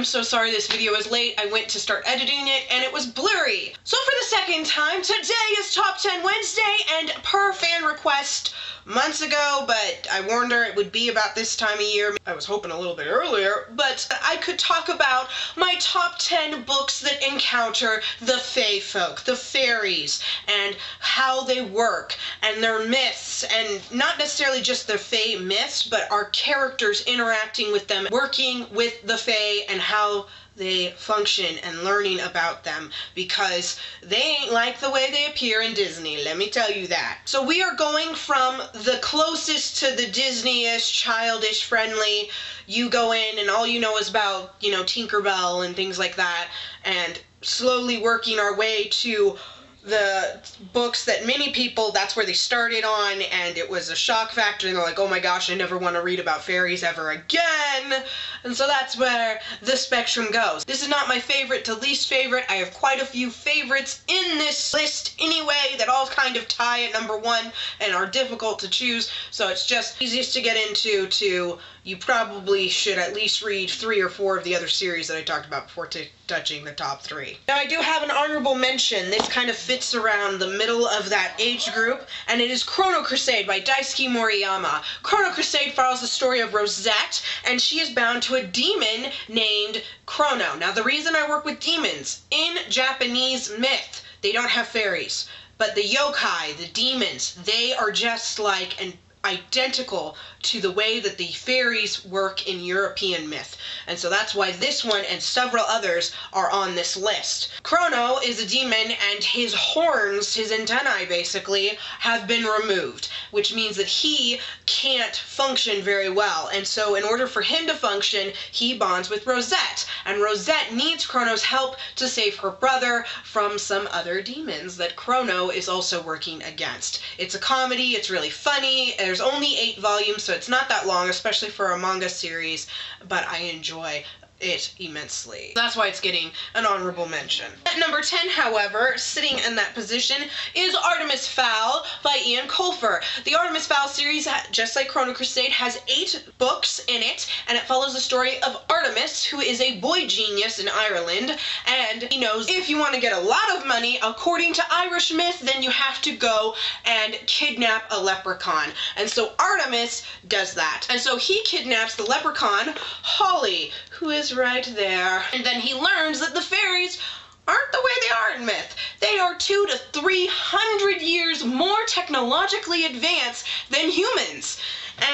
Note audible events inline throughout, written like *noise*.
I'm so sorry this video is late. I went to start editing it and it was blurry. So for the second time, today is Top 10 Wednesday and per fan request months ago, but I warned her it would be about this time of year. I was hoping a little bit earlier, but I could talk about my top 10 books that encounter the fae folk, the fairies, and how they work, and their myths, and not necessarily just the fae myths, but our characters interacting with them, working with the fae, and how they function and learning about them because they ain't like the way they appear in Disney, let me tell you that. So we are going from the closest to the Disney-ish, childish, friendly, you go in and all you know is about, you know, Tinkerbell and things like that, and slowly working our way to the books that many people that's where they started on and it was a shock factor and they're like oh my gosh i never want to read about fairies ever again. And so that's where the spectrum goes. This is not my favorite to least favorite. I have quite a few favorites in this list anyway that all kind of tie at number one and are difficult to choose. So it's just easiest to get into to you probably should at least read three or four of the other series that I talked about before touching the top three. Now I do have an honorable mention. This kind of fits around the middle of that age group, and it is Chrono Crusade by Daisuke Moriyama. Chrono Crusade follows the story of Rosette, and she is bound to a demon named Chrono. Now the reason I work with demons, in Japanese myth, they don't have fairies. But the yokai, the demons, they are just like an identical to the way that the fairies work in European myth. And so that's why this one and several others are on this list. Chrono is a demon and his horns, his antennae basically, have been removed, which means that he can't function very well. And so in order for him to function, he bonds with Rosette. And Rosette needs Chrono's help to save her brother from some other demons that Chrono is also working against. It's a comedy, it's really funny, there's only eight volumes, so it's not that long, especially for a manga series, but I enjoy it immensely. That's why it's getting an honorable mention. At number 10, however, sitting in that position is Artemis Fowl by Ian Colfer. The Artemis Fowl series, just like Chrono Crusade, has eight books in it, and it follows the story of Artemis, who is a boy genius in Ireland, and he knows if you want to get a lot of money, according to Irish myth, then you have to go and kidnap a leprechaun. And so Artemis does that. And so he kidnaps the leprechaun, Holly, who is right there. And then he learns that the fairies aren't the way they are in myth. They are two to three hundred years more technologically advanced than humans.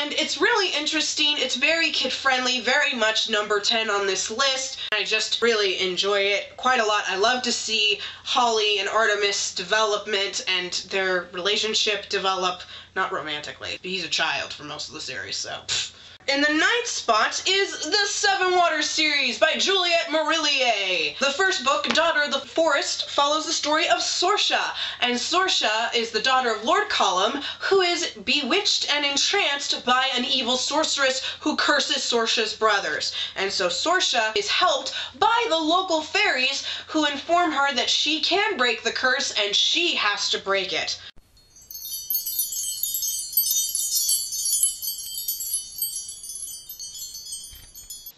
And it's really interesting. It's very kid friendly, very much number 10 on this list. I just really enjoy it quite a lot. I love to see Holly and Artemis development and their relationship develop, not romantically. He's a child for most of the series, so. In the ninth spot is the Seven Waters series by Juliet Marillier. The first book, Daughter of the Forest, follows the story of Sorcha, and Sorcha is the daughter of Lord Colum, who is bewitched and entranced by an evil sorceress who curses Sorcha's brothers. And so Sorsha is helped by the local fairies who inform her that she can break the curse and she has to break it.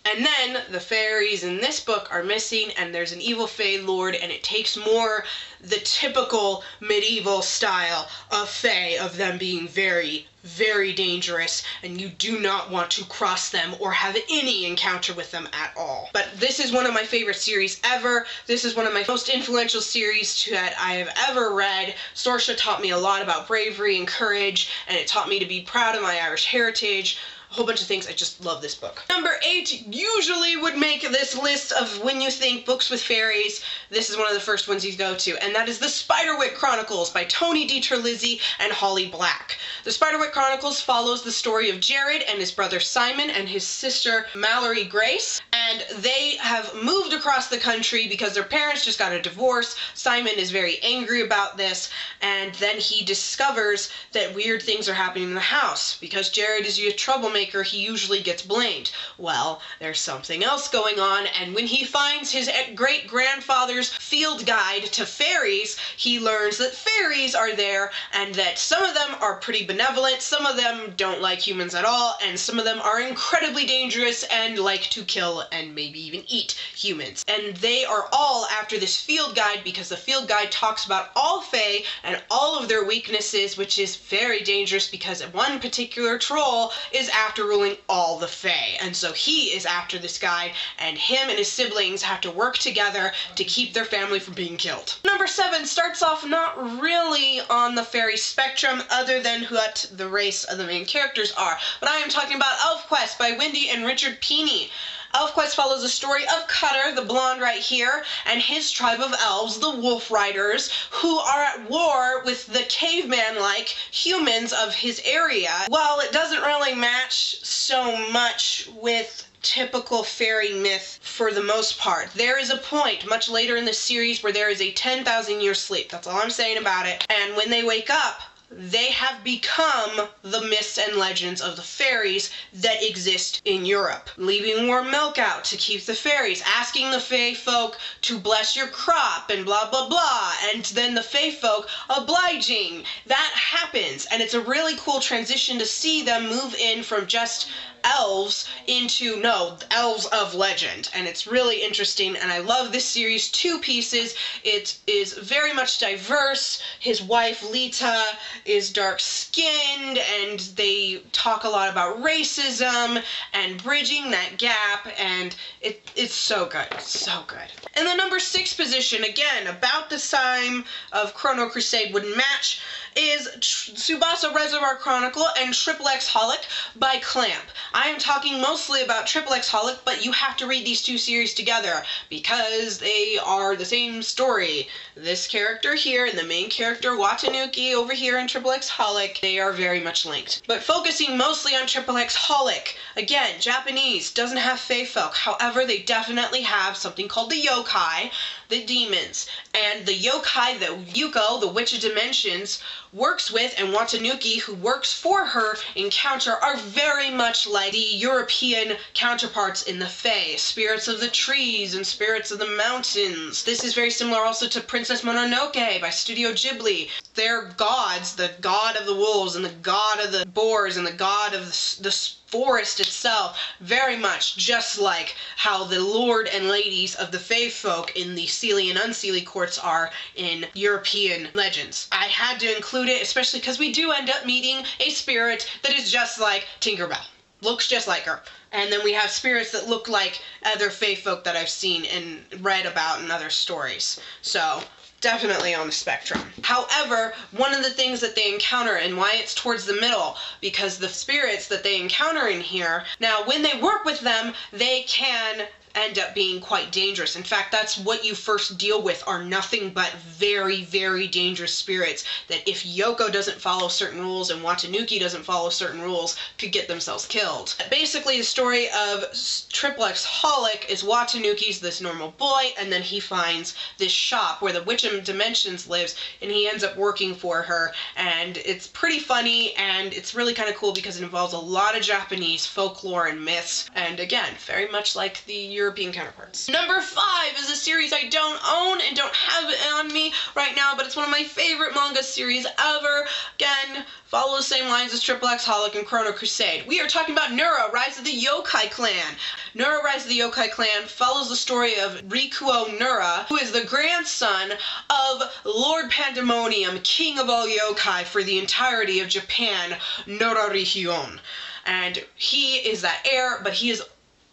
And then the fairies in this book are missing, and there's an evil fae lord, and it takes more the typical medieval style of fae, of them being very, very dangerous, and you do not want to cross them or have any encounter with them at all. But this is one of my favorite series ever. This is one of my most influential series to that I have ever read. Sorcha taught me a lot about bravery and courage, and it taught me to be proud of my Irish heritage a whole bunch of things. I just love this book. Number eight usually would make this list of when you think books with fairies. This is one of the first ones you go to, and that is The Spiderwick Chronicles by Tony DiTerlizzi and Holly Black. The Spiderwick Chronicles follows the story of Jared and his brother Simon and his sister Mallory Grace, and they have moved across the country because their parents just got a divorce. Simon is very angry about this, and then he discovers that weird things are happening in the house because Jared is a troublemaker troublemaker, he usually gets blamed. Well, there's something else going on, and when he finds his great grandfather's field guide to fairies, he learns that fairies are there and that some of them are pretty benevolent, some of them don't like humans at all, and some of them are incredibly dangerous and like to kill and maybe even eat humans. And they are all after this field guide because the field guide talks about all Fae and all of their weaknesses, which is very dangerous because one particular troll is after ruling all the Fae. And so he is after this guy, and him and his siblings have to work together to keep their family from being killed. Number seven starts off not really on the fairy spectrum other than what the race of the main characters are, but I am talking about ElfQuest by Wendy and Richard Pini. ElfQuest follows the story of Cutter, the blonde right here, and his tribe of elves, the Wolf Riders, who are at war with the caveman-like humans of his area. While it doesn't really match so much with typical fairy myth for the most part. There is a point much later in the series where there is a 10,000 year sleep. That's all I'm saying about it. And when they wake up, they have become the myths and legends of the fairies that exist in Europe. Leaving warm milk out to keep the fairies, asking the fae folk to bless your crop and blah blah blah, and then the fae folk obliging. That happens, and it's a really cool transition to see them move in from just elves into no elves of legend. And it's really interesting and i love this series two pieces. It is very much diverse. His wife Leetah is dark skinned and they talk a lot about racism and bridging that gap and it, it's so good so good. And the number six position again about the time of chrono crusade would match is Tsubasa Reservoir Chronicle and Triple X Holic by Clamp. I am talking mostly about Triple X Holic, but you have to read these two series together because they are the same story. This character here and the main character Watanuki over here in Triple X Holic, they are very much linked. But focusing mostly on Triple X Holic, again, Japanese doesn't have Fey folk. However, they definitely have something called the yokai, the demons. And the yokai that Yuko, the Witch of Dimensions, works with and Watanuki, who works for her, encounter are very much like the European counterparts in the Fae, spirits of the trees and spirits of the mountains. This is very similar also to Princess Mononoke by Studio Ghibli. Their gods, the god of the wolves and the god of the boars and the god of the, the forest itself, very much just like how the lord and ladies of the Fae folk in the Seelie and Unseelie courts are in European legends. I had to include it, especially because we do end up meeting a spirit that is just like Tinkerbell. Looks just like her. And then we have spirits that look like other Fae folk that I've seen and read about in other stories. So, definitely on the spectrum. However, one of the things that they encounter and why it's towards the middle, because the spirits that they encounter in here, now when they work with them, they can end up being quite dangerous. In fact, that's what you first deal with are nothing but very, very dangerous spirits that if Yoko doesn't follow certain rules and Watanuki doesn't follow certain rules, could get themselves killed. Basically, the story of Triplex Holic is Watanuki's this normal boy, and then he finds this shop where the Witch of Dimensions lives, and he ends up working for her, and it's pretty funny, and it's really kind of cool because it involves a lot of Japanese folklore and myths, and again, very much like the European European counterparts. Number five is a series I don't own and don't have on me right now, but it's one of my favorite manga series ever. Again, follow the same lines as Triple X Holic and Chrono Crusade. We are talking about Nura, Rise of the Yokai Clan. Nura, Rise of the Yokai Clan follows the story of Rikuo Nura, who is the grandson of Lord Pandemonium, king of all yokai for the entirety of Japan, Nurarihyon. And he is that heir, but he is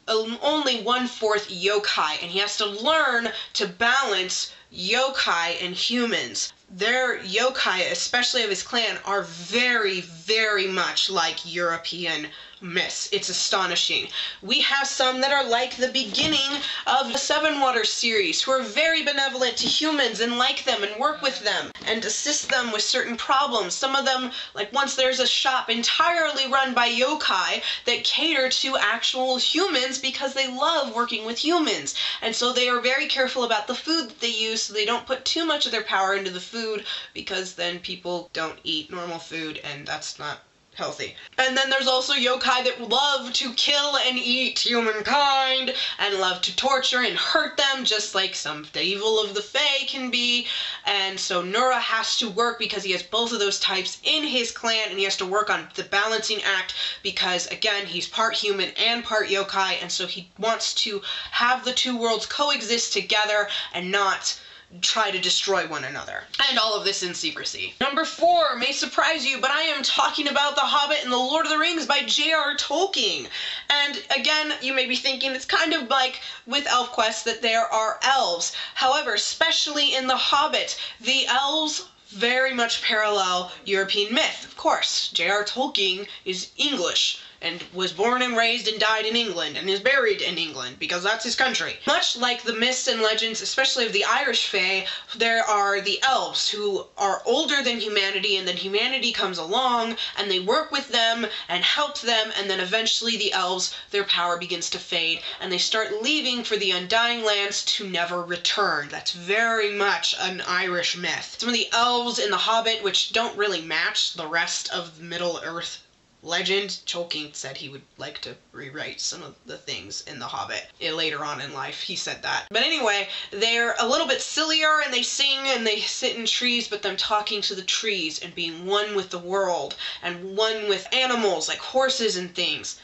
Um, only one fourth yokai, and he has to learn to balance yokai and humans. Their yokai, especially of his clan, are very, very much like European myths. It's astonishing. We have some that are like the beginning of the Seven Water series, who are very benevolent to humans and like them and work with them and assist them with certain problems. Some of them, like once there's a shop entirely run by yokai that cater to actual humans because they love working with humans. And so they are very careful about the food that they use so they don't put too much of their power into the food because then people don't eat normal food and that's not healthy. And then there's also yokai that love to kill and eat humankind and love to torture and hurt them, just like some the evil of the Fae can be. And so Nura has to work because he has both of those types in his clan, and he has to work on the balancing act because again he's part human and part yokai, and so he wants to have the two worlds coexist together and not try to destroy one another. And all of this in secrecy. Number four may surprise you, but I am talking about The Hobbit and The Lord of the Rings by J.R. Tolkien. And again, you may be thinking it's kind of like with ElfQuest that there are elves. However, especially in The Hobbit, the elves very much parallel European myth. Of course, J.R. Tolkien is English and was born and raised and died in England and is buried in England because that's his country. Much like the myths and legends, especially of the Irish Fae, there are the elves who are older than humanity and then humanity comes along and they work with them and help them and then eventually the elves, their power begins to fade and they start leaving for the Undying Lands to never return. That's very much an Irish myth. Some of the elves in The Hobbit, which don't really match the rest of Middle Earth legend, Tolkien said he would like to rewrite some of the things in The Hobbit it, later on in life. He said that. But anyway, they're a little bit sillier and they sing and they sit in trees, but them talking to the trees and being one with the world and one with animals like horses and things.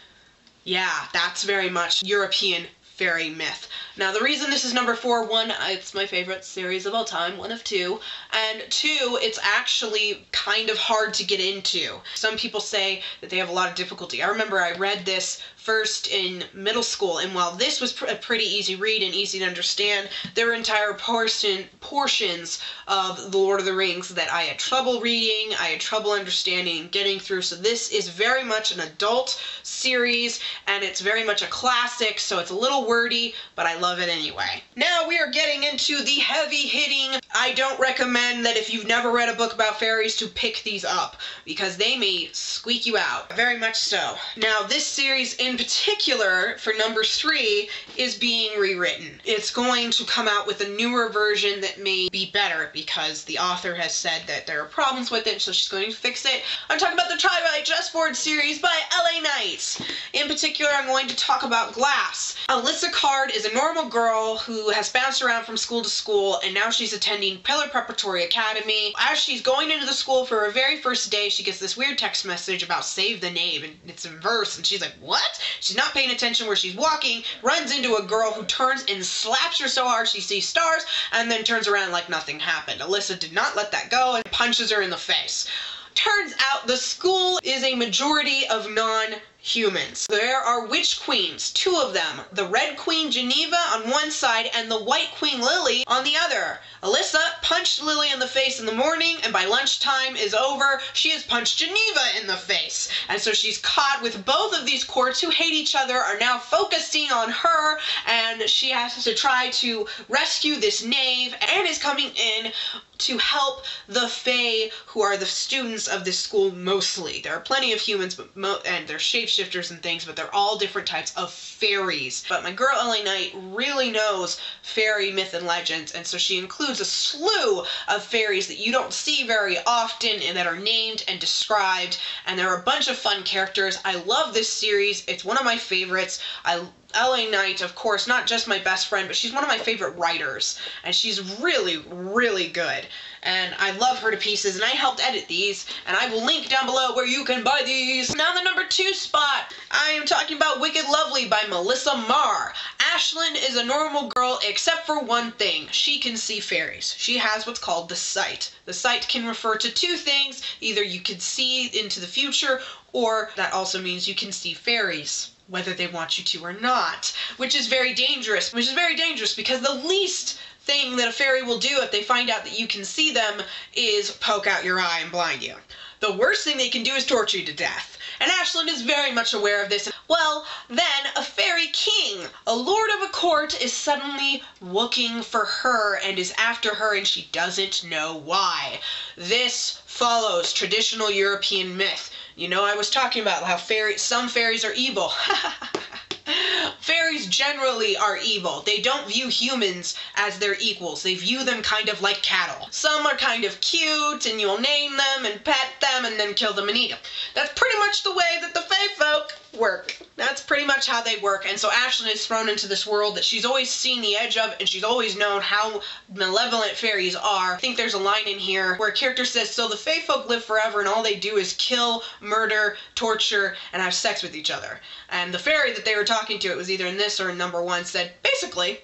Yeah, that's very much European fairy myth. Now, the reason this is number four, one, it's my favorite series of all time, one of two, and two, it's actually kind of hard to get into. Some people say that they have a lot of difficulty. I remember I read this first in middle school, and while this was pr- a pretty easy read and easy to understand, there were entire portion portions of The Lord of the Rings that I had trouble reading, I had trouble understanding, and getting through. So this is very much an adult series, and it's very much a classic. So it's a little wordy, but I love it anyway. Now we are getting into the heavy hitting. I don't recommend that if you've never read a book about fairies to pick these up because they may squeak you out. Very much so. Now this series in particular, for number three, is being rewritten. It's going to come out with a newer version that may be better because the author has said that there are problems with it, so she's going to fix it. I'm talking about the Twilight Chessboard series by LA Knight. In particular, I'm going to talk about Glass. Alyssa Card is a normal girl who has bounced around from school to school, and now she's attending Pillar Preparatory Academy. As she's going into the school for her very first day, she gets this weird text message about save the knave, and it's in verse, and she's like, what? She's not paying attention where she's walking, runs into a girl who turns and slaps her so hard she sees stars, and then turns around like nothing happened. Alyssa did not let that go and punches her in the face. Turns out the school is a majority of non humans. There are witch queens, two of them. The red queen Geneva on one side and the white queen Lily on the other. Alyssa punched Lily in the face in the morning and by lunchtime is over, she has punched Geneva in the face. And so she's caught with both of these courts who hate each other are now focusing on her and she has to try to rescue this knave and is coming in to help the Fae, who are the students of this school mostly. There are plenty of humans, but mo- and they're shapeshifters and things, but they're all different types of fairies. But my girl LA Knight really knows fairy myth and legends, and so she includes a slew of fairies that you don't see very often and that are named and described. And there are a bunch of fun characters. I love this series. It's one of my favorites. I LA Knight, of course, not just my best friend, but she's one of my favorite writers. And she's really, really good. And I love her to pieces. And I helped edit these. And I will link down below where you can buy these. Now, the number two spot. I am talking about Wicked Lovely by Melissa Marr. Aislinn is a normal girl except for one thing. She can see fairies. She has what's called the sight. The sight can refer to two things. Either you can see into the future, or that also means you can see fairies whether they want you to or not, which is very dangerous. Which is very dangerous because the least thing that a fairy will do if they find out that you can see them is poke out your eye and blind you. The worst thing they can do is torture you to death. And Aislinn is very much aware of this. Well, then a fairy king, a lord of a court, is suddenly looking for her and is after her, and she doesn't know why. This follows traditional European myth. You know, I was talking about how fairy, some fairies are evil. *laughs* fairies generally are evil. They don't view humans as their equals. They view them kind of like cattle. Some are kind of cute and you'll name them and pet them and then kill them and eat them. That's pretty much the way that the fae folk work. That's pretty much how they work. And so Aislinn is thrown into this world that she's always seen the edge of and she's always known how malevolent fairies are. I think there's a line in here where a character says, so the fae folk live forever and all they do is kill, murder, torture, and have sex with each other. And the fairy that they were talking to, it was either in this or in number one, said, basically,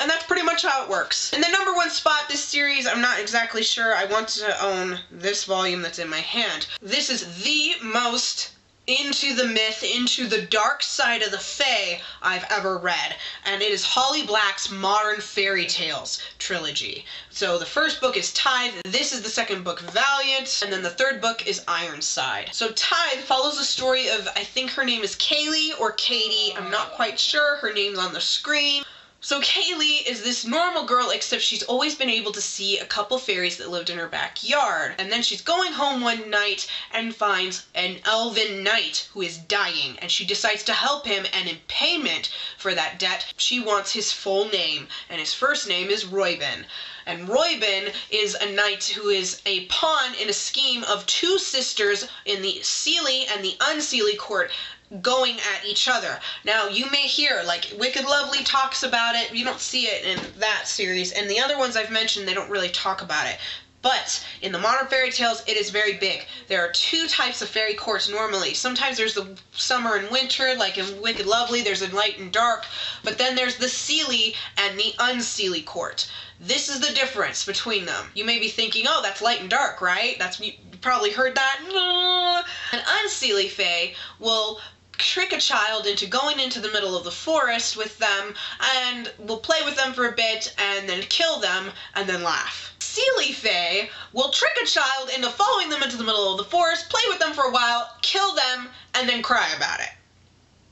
and that's pretty much how it works. In the number one spot this series, I'm not exactly sure. I want to own this volume that's in my hand. This is the most into the myth, into the dark side of the Fae I've ever read. And it is Holly Black's Modern Fairy Tales trilogy. So the first book is Tithe, this is the second book, Valiant, and then the third book is Ironside. So Tithe follows the story of, I think her name is Kaylee or Katie, I'm not quite sure, her name's on the screen. So Kaylee is this normal girl, except she's always been able to see a couple fairies that lived in her backyard. And then she's going home one night and finds an elven knight who is dying, and she decides to help him, and in payment for that debt, she wants his full name, and his first name is Roiben. And Roiben is a knight who is a pawn in a scheme of two sisters in the Seelie and the Unseelie court going at each other. Now, you may hear, like, Wicked Lovely talks about it. You don't see it in that series. And the other ones I've mentioned, they don't really talk about it. But in the modern fairy tales, it is very big. There are two types of fairy courts normally. Sometimes there's the summer and winter, like in Wicked Lovely, there's a light and dark. But then there's the Seelie and the Unseelie court. This is the difference between them. You may be thinking, oh, that's light and dark, right? That's you probably heard that. *laughs* An Unseelie fae will trick a child into going into the middle of the forest with them and will play with them for a bit and then kill them and then laugh. Seelie Fae will trick a child into following them into the middle of the forest, play with them for a while, kill them, and then cry about it.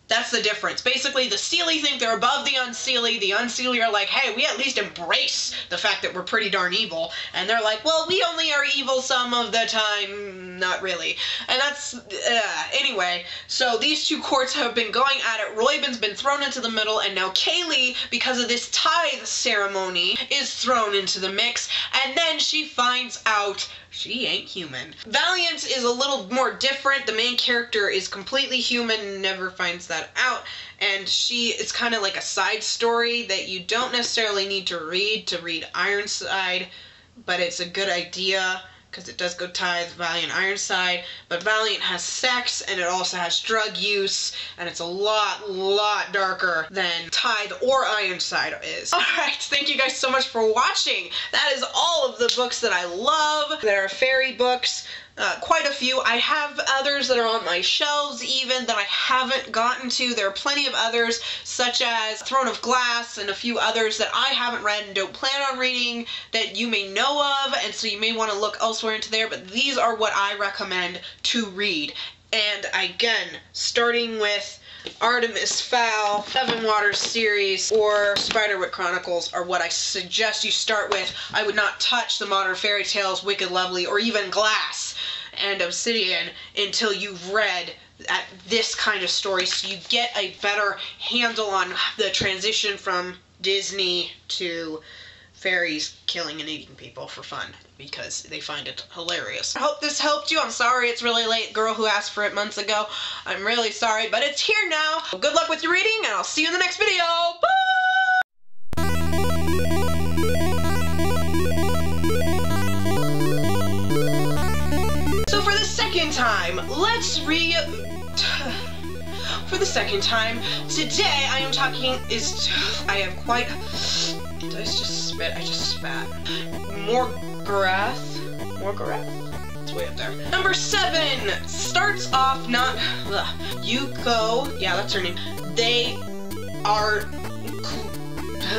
That's the difference. Basically, the Seelie think they're above the Unseelie. The Unseelie are like, hey, we at least embrace the fact that we're pretty darn evil. And they're like, well, we only are evil some of the time. Not really. And that's, uh, anyway. So these two courts have been going at it. Roiben's been thrown into the middle, and now Kaylee, because of this tithe ceremony, is thrown into the mix. And then she finds out she ain't human. Valiant is a little more different. The main character is completely human, never finds that out, and she is kind of like a side story that you don't necessarily need to read to read Ironside, but it's a good idea because it does go tithe Valiant Ironside, but Valiant has sex and it also has drug use, and it's a lot, lot darker than Tithe or Ironside is. *laughs* Alright, thank you guys so much for watching. That is all of the books that I love. There are fairy books. Uh, quite a few. I have others that are on my shelves even that I haven't gotten to. There are plenty of others such as Throne of Glass and a few others that I haven't read and don't plan on reading that you may know of and so you may want to look elsewhere into there but these are what I recommend to read. And again, starting with Artemis Fowl, Seven Waters series, or Spiderwick Chronicles are what I suggest you start with. I would not touch the modern fairy tales, Wicked Lovely, or even Glass and Obsidian until you've read at this kind of story so you get a better handle on the transition from Disney to fairies killing and eating people for fun because they find it hilarious. I hope this helped you. I'm sorry it's really late. Girl who asked for it months ago. I'm really sorry, but it's here now. Good luck with your reading, and I'll see you in the next video. Bye! Second time, let's re... *sighs* For the second time, today I am talking is... *sighs* I have quite... *sighs* I just spit? I just spat. Morgorath? Morgorath? It's way up there. Number seven starts off not ugh, Yuko. Yeah, that's her name. They are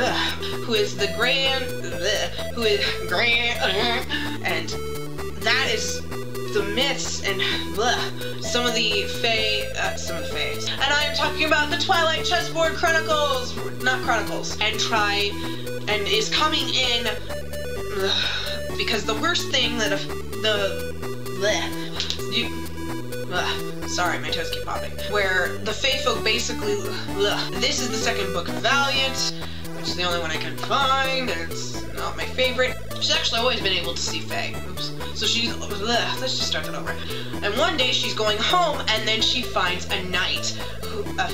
ugh, who is the grand ugh, who is grand *laughs* and that is the myths and ugh, some of the Fae, uh, some of the Faes. And I am talking about the Twilight Chessboard Chronicles, not Chronicles, and try, and is coming in, ugh, because the worst thing that a, the, bleh, you, ugh, sorry, my toes keep popping. Where the Fae folk basically, ugh, this is the second book of Valiant, which is the only one I can find, and it's not my favorite. She's actually always been able to see Fae. Oops. So she's, let's just start that over. And one day she's going home, and then she finds a knight, who, a